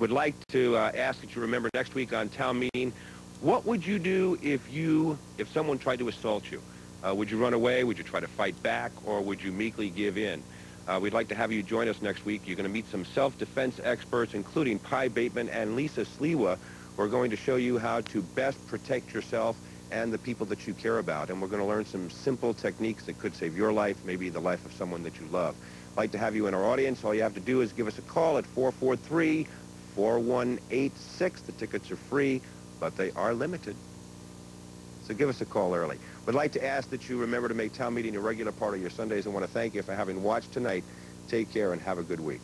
would like to uh, ask that you remember next week on town meeting, what would you do if you, if someone tried to assault you? Uh, would you run away? Would you try to fight back? Or would you meekly give in? Uh, we'd like to have you join us next week. You're going to meet some self-defense experts, including Py Bateman and Lisa Sliwa, We're going to show you how to best protect yourself and the people that you care about. And we're going to learn some simple techniques that could save your life, maybe the life of someone that you love. I'd like to have you in our audience. All you have to do is give us a call at 443-4186. The tickets are free, but they are limited. So give us a call early. We'd like to ask that you remember to make town meeting a regular part of your Sundays and want to thank you for having watched tonight. Take care and have a good week.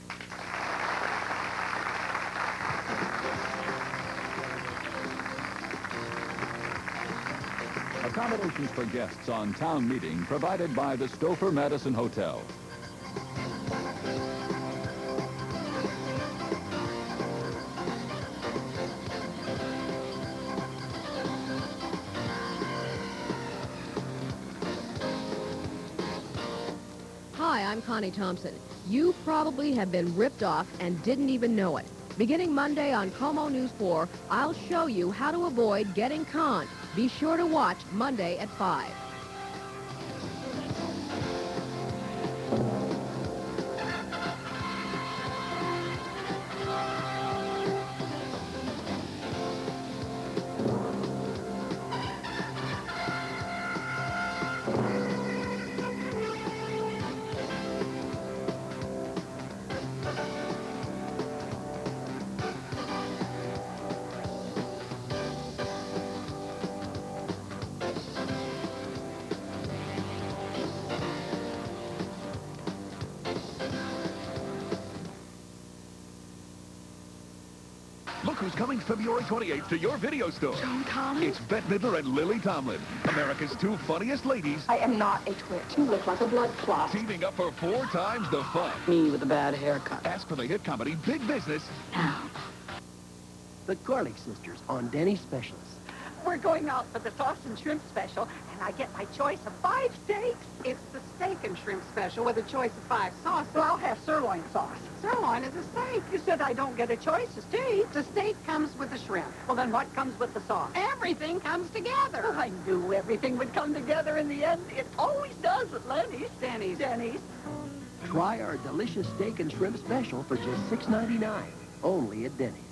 Accommodations for guests on town meeting provided by the Stouffer Madison Hotel. Hi, I'm Connie Thompson. You probably have been ripped off and didn't even know it. Beginning Monday on KOMO News 4, I'll show you how to avoid getting conned. Be sure to watch Monday at 5. Look who's coming February 28th to your video store. Joan Collins? It's Bette Midler and Lily Tomlin, America's two funniest ladies, I am not a twit. You look like a blood clot. teaming up for four times the fun. Me with a bad haircut. Ask for the hit comedy Big Business Now, The Garlic Sisters on Denny's Specials. We're going out for the sauce and shrimp special, and I get my choice of five steaks. It's the steak and shrimp special with a choice of five sauces. Well, I'll have sirloin sauce. Sirloin is a steak. You said I don't get a choice of steak. The steak comes with the shrimp. Well, then what comes with the sauce? Everything comes together. Well, I knew everything would come together in the end. It always does at Lenny's. Denny's. Denny's. Try our delicious steak and shrimp special for just $6.99. Only at Denny's.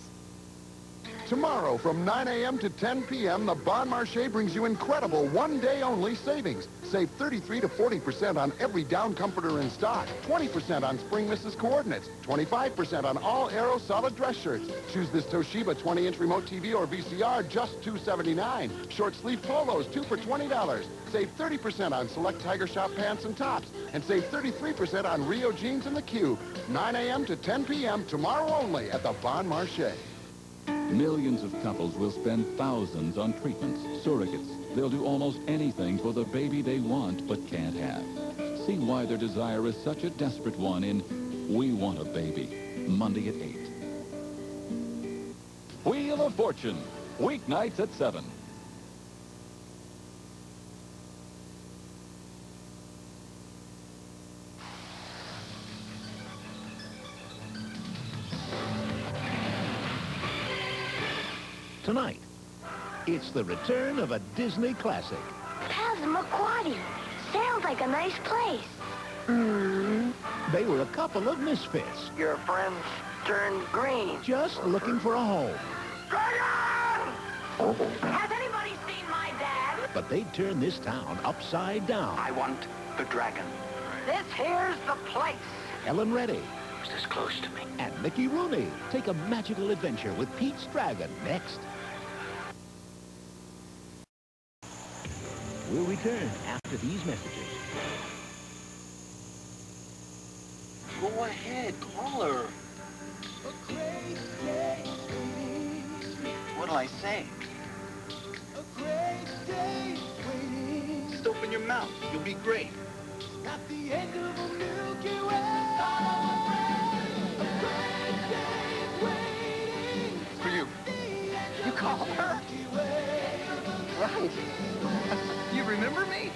Tomorrow from 9 a.m. to 10 p.m., the Bon Marché brings you incredible one-day-only savings. Save 33 to 40% on every down comforter in stock, 20% on Spring Mrs. Coordinates, 25% on all Arrow solid dress shirts. Choose this Toshiba 20-inch remote TV or VCR, just 279. Short sleeve polos, two for $20. Save 30% on select Tiger Shop pants and tops, and save 33% on Rio jeans and the Cube. 9 a.m. to 10 p.m. tomorrow only at the Bon Marché. Millions of couples will spend thousands on treatments, surrogates. They'll do almost anything for the baby they want but can't have. See why their desire is such a desperate one in We Want a Baby, Monday at 8. Wheel of Fortune, weeknights at 7. Tonight, it's the return of a Disney classic. Passamaquoddy. Sounds like a nice place. Mm. They were a couple of misfits, Your friends turned green. just looking for a home. Dragon! Has anybody seen my dad? But they turned this town upside down. I want the dragon. This here's the place. Helen Reddy Who's this close to me? and Mickey Rooney take a magical adventure with Pete's Dragon next. We'll return after these messages. Go ahead, call her. What'll I say? Just open your mouth. You'll be great. For you. You called her? Right. You remember me?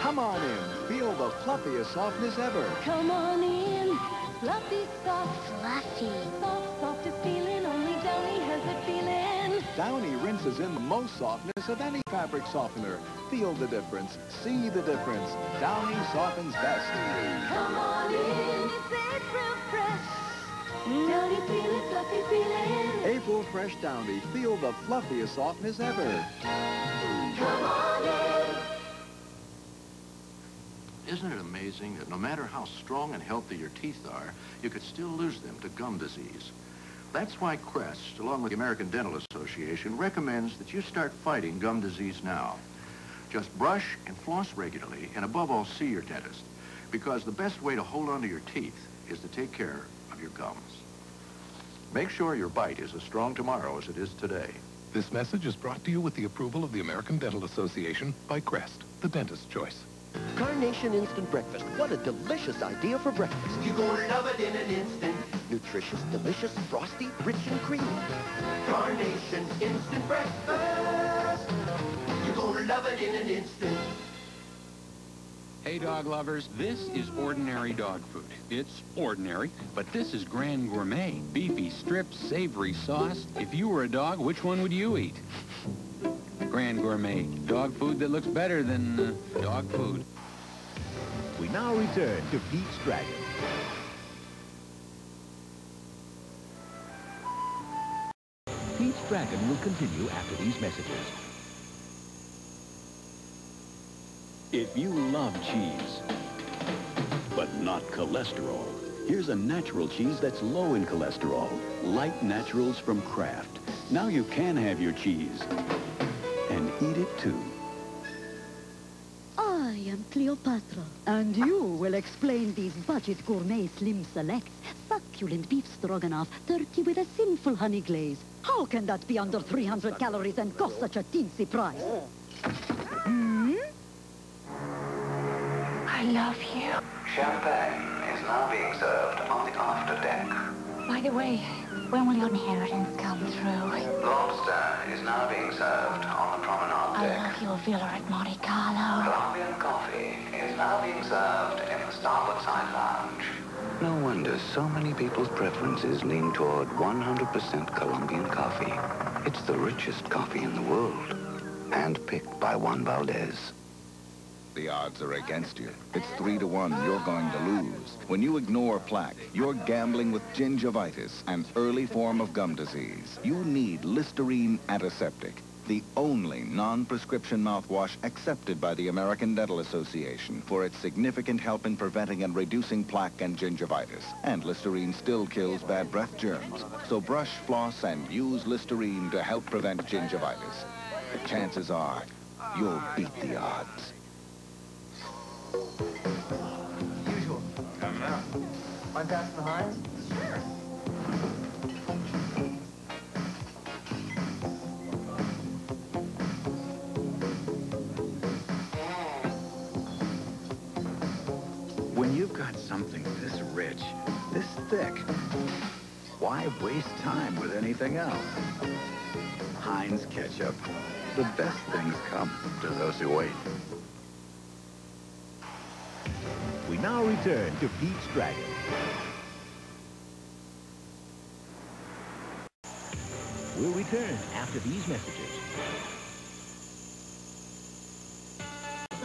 Come on in. Feel the fluffiest softness ever. Come on in. Fluffy, soft. Fluffy. Soft, softest feeling. Only Downy has the feeling. Downy rinses in the most softness of any fabric softener. Feel the difference. See the difference. Downy softens best. Come on in. It's April fresh. Downy feeling, fluffy feeling. April Fresh Downy. Feel the fluffiest softness ever. Come on in. Isn't it amazing that no matter how strong and healthy your teeth are, you could still lose them to gum disease? That's why Crest, along with the American Dental Association, recommends that you start fighting gum disease now. Just brush and floss regularly, and above all, see your dentist. Because the best way to hold on to your teeth is to take care of your gums. Make sure your bite is as strong tomorrow as it is today. This message is brought to you with the approval of the American Dental Association by Crest, the dentist's choice. Carnation Instant Breakfast. What a delicious idea for breakfast. You're gonna love it in an instant. Nutritious, delicious, frosty, rich and creamy. Carnation Instant Breakfast. You're gonna love it in an instant. Hey, dog lovers, this is ordinary dog food. It's ordinary, but this is Grand Gourmet. Beefy strips, savory sauce. If you were a dog, which one would you eat? Grand Gourmet. Dog food that looks better than uh, dog food. We now return to Pete's Dragon. Pete's Dragon will continue after these messages. If you love cheese, but not cholesterol, here's a natural cheese that's low in cholesterol. Light Naturals from Kraft. Now you can have your cheese. And eat it too. I am Cleopatra, and you will explain these budget gourmet slim selects. Succulent beef stroganoff, turkey with a sinful honey glaze. How can that be under 300 calories and cost such a teensy price? I love you. Champagne is now being served on the after deck. By the way, when will your inheritance come through? Lobster is now being served on the promenade deck. I deck. love your villa at Monte Carlo. Colombian coffee is now being served in the starboard side lounge. No wonder so many people's preferences lean toward 100% Colombian coffee. It's the richest coffee in the world. Handpicked by Juan Valdez. The odds are against you. It's three to one. You're going to lose. When you ignore plaque, you're gambling with gingivitis, an early form of gum disease. You need Listerine Antiseptic, the only non-prescription mouthwash accepted by the American Dental Association for its significant help in preventing and reducing plaque and gingivitis. And Listerine still kills bad breath germs. So brush, floss, and use Listerine to help prevent gingivitis. The chances are you'll beat the odds. Usual. Mind passing the Heinz? Sure. When you've got something this rich, this thick, why waste time with anything else? Heinz ketchup. The best things come to those who wait. We now return to Pete's Dragon. We'll return after these messages.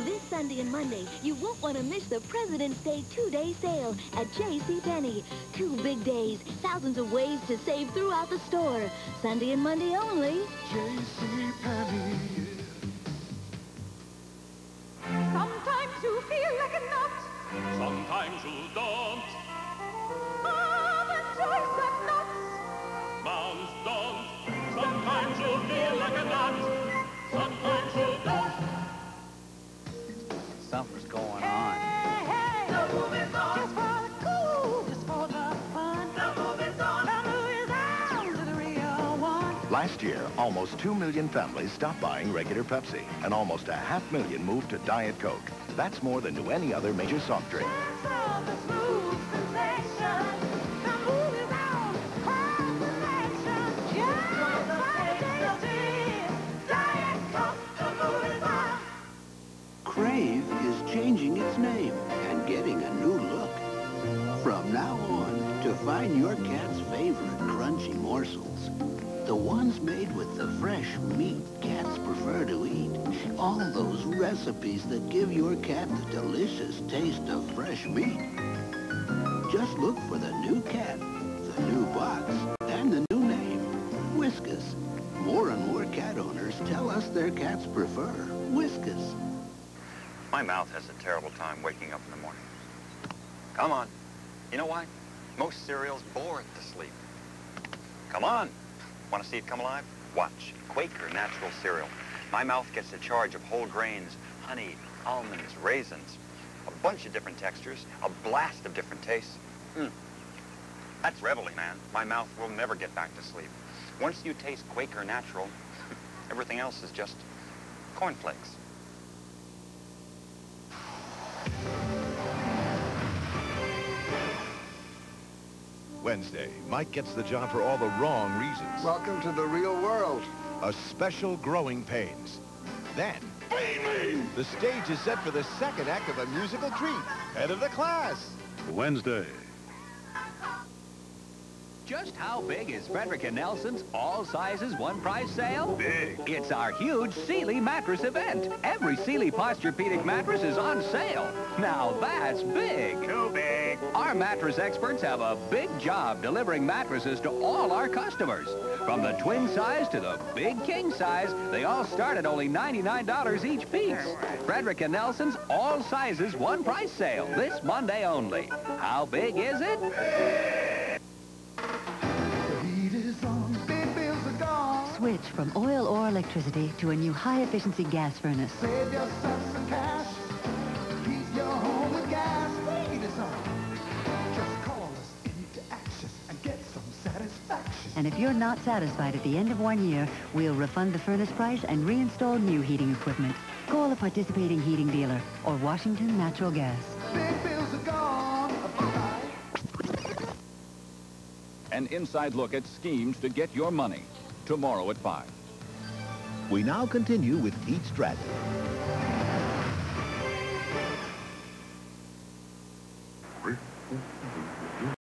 This Sunday and Monday, you won't want to miss the President's Day two-day sale at JCPenney. Two big days, thousands of ways to save throughout the store. Sunday and Monday only. JCPenney. Sometimes Sometimes Last year, almost 2 million families stopped buying regular Pepsi, and almost a half million moved to Diet Coke. That's more than to any other major soft drink. All those recipes that give your cat the delicious taste of fresh meat. Just look for the new cat, the new box, and the new name, Whiskas. More and more cat owners tell us their cats prefer Whiskas. My mouth has a terrible time waking up in the morning. Come on. You know why? Most cereals bore it to sleep. Come on. Want to see it come alive? Watch. Quaker Natural Cereal. My mouth gets the charge of whole grains, honey, almonds, raisins, a bunch of different textures, a blast of different tastes. Mm. That's reveille, man. My mouth will never get back to sleep. Once you taste Quaker Natural, everything else is just cornflakes. Wednesday, Mike gets the job for all the wrong reasons. Welcome to the real world. A special growing pains. Then, the stage is set for the second act of a musical treat. Head of the class. Wednesday. Just how big is Frederick and Nelson's all sizes one price sale? Big. It's our huge Sealy mattress event. Every Sealy Posturepedic mattress is on sale. Now that's big. Too big. Our mattress experts have a big job delivering mattresses to all our customers. From the twin size to the big king size, they all start at only $99 each piece. Frederick and Nelson's all sizes one price sale this Monday only. How big is it? Switch from oil or electricity to a new high-efficiency gas furnace. And if you're not satisfied at the end of one year, we'll refund the furnace price and reinstall new heating equipment. Call a participating heating dealer or Washington Natural Gas. Big bills are gone. An inside look at schemes to get your money. Tomorrow at 5. We now continue with Pete's Dragon.